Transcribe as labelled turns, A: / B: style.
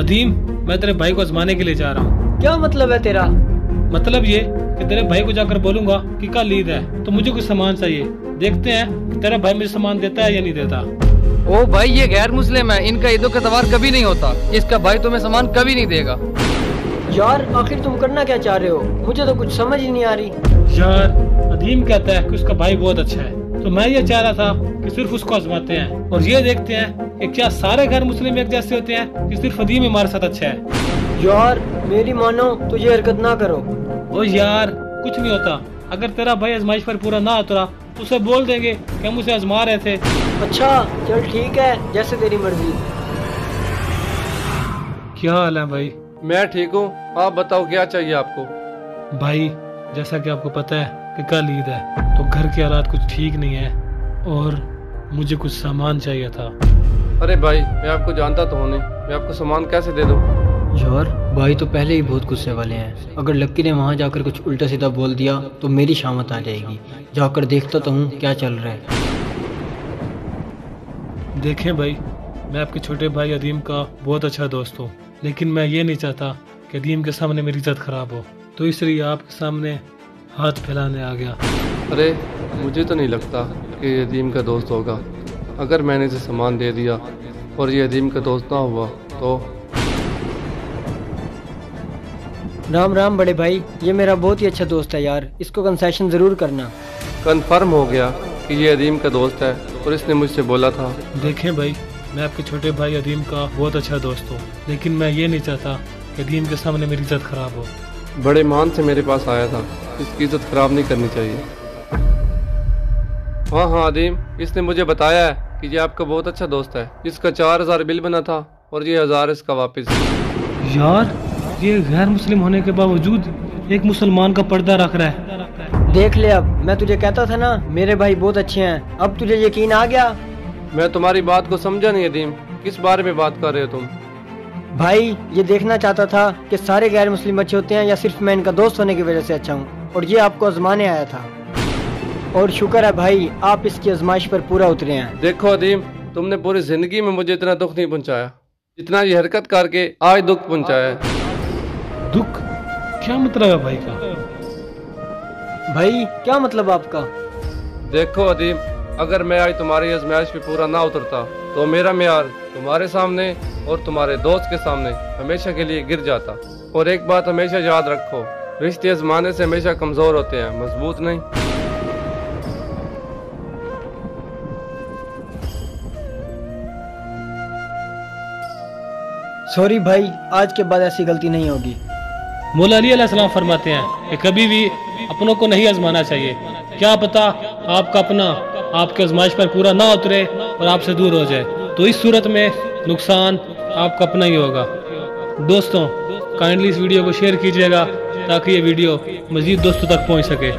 A: अदीम मैं तेरे भाई को आजमाने के लिए जा रहा हूँ।
B: क्या मतलब है तेरा?
A: मतलब ये कि तेरे भाई को जाकर बोलूँगा कि कल ईद है तो मुझे कुछ सामान चाहिए। देखते हैं तेरा भाई मुझे सामान देता है या नहीं देता।
C: ओ भाई ये गैर मुस्लिम है इनका ईदों का त्योहार कभी नहीं होता। इसका भाई तुम्हें सामान कभी नहीं देगा।
B: यार आखिर तुम करना क्या चाह रहे हो? मुझे तो कुछ समझ ही नहीं आ रही।
A: यार अदीम कहता है कि उसका भाई बहुत अच्छा है। तो मैं ये चाह रहा था कि सिर्फ़ उसको आजमाते हैं और ये देखते हैं कि क्या सारे गैर मुस्लिम एक जैसे होते हैं कि सिर्फ़ अदीम हमारे साथ अच्छा है।
B: यार मेरी मानो तो ये हरकत ना करो।
A: ओ यार कुछ नहीं होता। अगर तेरा भाई आजमाइश पर पूरा ना उतरा तो उसे बोल देंगे कि हम उसे आजमा रहे थे।
B: अच्छा चल ठीक है जैसे तेरी मर्ज़ी।
A: क्या हाल है भाई?
D: मैं ठीक हूँ। आप बताओ क्या चाहिए आपको?
A: भाई जैसा कि आपको पता है कि कल ईद है। तो घर के हालात कुछ ठीक नहीं है और मुझे कुछ सामान चाहिए था।
D: अरे भाई मैं आपको जानता तो हूँ नहीं। मैं आपको सामान कैसे दे दूँ?
B: यार भाई तो पहले ही बहुत गुस्से वाले हैं। अगर लक्की ने वहाँ जाकर कुछ उल्टा सीधा बोल दिया तो मेरी शामत आ जाएगी। जाकर देखता तो हूँ क्या चल रहा है।
A: देखें भाई मैं आपके छोटे भाई अदीम का बहुत अच्छा दोस्त हूँ लेकिन मैं ये नहीं चाहता कि अदीम के सामने मेरी इज़्ज़त खराब हो। तो इसलिए आपके सामने हाथ फैलाने आ गया।
D: अरे मुझे तो नहीं लगता कि ये अदीम का दोस्त होगा। अगर मैंने इसे सामान दे दिया और ये अदीम का दोस्त ना हुआ तो?
B: राम राम बड़े भाई ये मेरा बहुत ही अच्छा दोस्त है यार। इसको कंसेशन ज़रूर करना।
D: कंफर्म हो गया कि ये अदीम का दोस्त है और इसने मुझसे बोला था।
A: देखें भाई मैं आपके छोटे भाई अदीम का बहुत अच्छा दोस्त हूँ लेकिन मैं ये नहीं चाहता कि अदीम के सामने मेरी इज़्ज़त खराब हो।
D: बड़े मान से मेरे पास आया था। इसकी इज़्ज़त खराब नहीं करनी चाहिए। हाँ हाँ अदीम इसने मुझे बताया है कि ये आपका बहुत अच्छा दोस्त है। इसका चार हज़ार बिल बना था और ये हज़ार इसका वापस।
A: यार ये गैर मुस्लिम होने के बावजूद एक मुसलमान का पर्दा रख रहा है।
B: देख ले अब मैं तुझे कहता था ना मेरे भाई बहुत अच्छे हैं। अब तुझे यकीन आ गया?
D: मैं तुम्हारी बात को समझा नहीं अदीम किस बारे में बात कर रहे हो तुम?
B: भाई ये देखना चाहता था कि सारे गैर मुस्लिम अच्छे होते हैं या सिर्फ़ मैं इनका दोस्त होने की वजह से अच्छा हूँ और ये आपको आजमाने आया था। और शुक्र है भाई आप इसकी आजमाइश पर पूरा उतरे हैं।
D: देखो अदीम तुमने पूरी ज़िंदगी में मुझे इतना दुख नहीं पहुँचाया। जितना ये हरकत करके आज दुख पहुँचाया है।
A: दुख? क्या मतलब है भाई का?
B: भाई क्या मतलब आपका?
D: देखो अदीम अगर मैं आज तुम्हारी आजमाइश पे पूरा ना उतरता तो मेरा म्यार तुम्हारे सामने और तुम्हारे दोस्त के सामने हमेशा के लिए गिर जाता। और एक बात हमेशा याद रखो रिश्ते आजमाने से हमेशा कमज़ोर होते हैं मज़बूत नहीं।
B: सॉरी भाई, आज के बाद ऐसी गलती नहीं होगी।
A: मौला अली अलैहिस्सलाम फरमाते हैं कि कभी भी अपनों को नहीं आजमाना चाहिए। क्या पता आपका अपना, आपके आजमाइश पर पूरा ना उतरे और आपसे दूर हो जाए। तो इस सूरत में नुकसान आपका अपना ही होगा। दोस्तों काइंडली इस वीडियो को शेयर कीजिएगा ताकि ये वीडियो मजीद दोस्तों तक पहुँच सके।